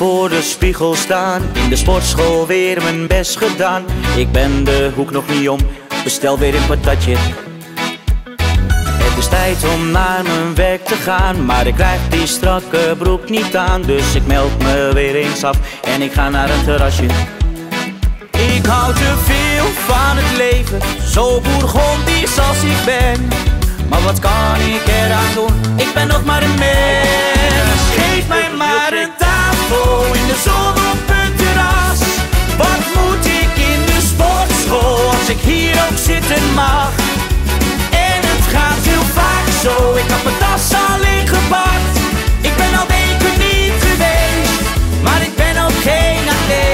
voor de spiegel staan, in de sportschool weer mijn best gedaan. Ik ben de hoek nog niet om, bestel weer een patatje. Het is tijd om naar mijn werk te gaan, maar ik krijg die strakke broek niet aan. Dus ik meld me weer eens af en ik ga naar een terrasje. Ik hou te veel van het leven, zo bourgondisch als ik ben. Maar wat kan ik eraan doen? Ik ben nog maar een mens. En het gaat heel vaak zo, ik heb mijn tas al ingepakt. Ik ben al weken niet geweest, maar ik ben ook geen atleet.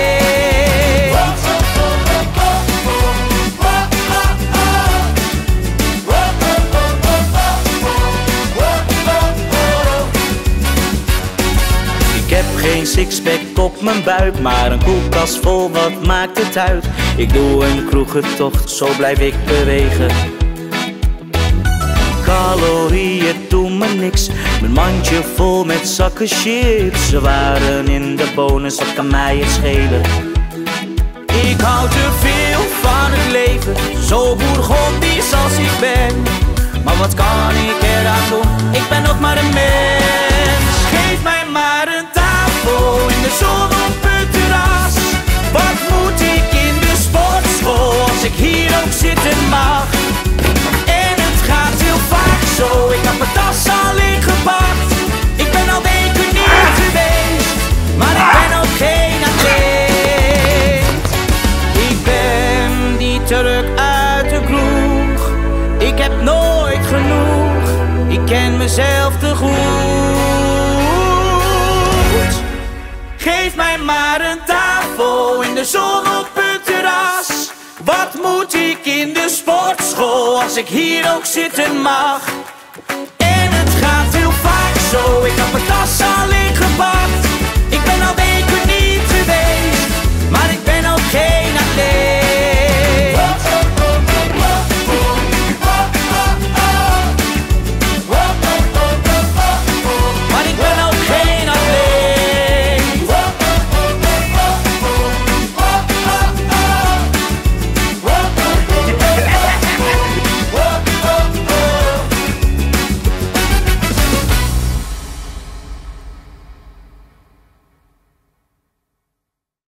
Ik heb geen sixpack op mijn buik, maar een koelkast vol, wat maakt het uit? Ik doe een kroegentocht, zo blijf ik bewegen. Calorieën doen me niks, mijn mandje vol met zakken chips. Ze waren in de bonus, wat kan mij het schelen? Ik hou te veel van het leven, zo bourgondisch als ik ben. Maar wat kan ik eraan doen? Ik ben nog maar een mens. Zon op het terras. Wat moet ik in de sportschool als ik hier ook zitten mag? En het gaat heel vaak zo, ik heb mijn tas al ingepakt. Ik ben al weken niet geweest, maar ik ben ook geen atleet. Ik ben die Turk uit de kroeg. Ik heb nooit genoeg. Ik ken mezelf te goed. Maar een tafel in de zon op het terras. Wat moet ik in de sportschool als ik hier ook zitten mag? En het gaat heel vaak zo, ik heb mijn tas al ingepakt.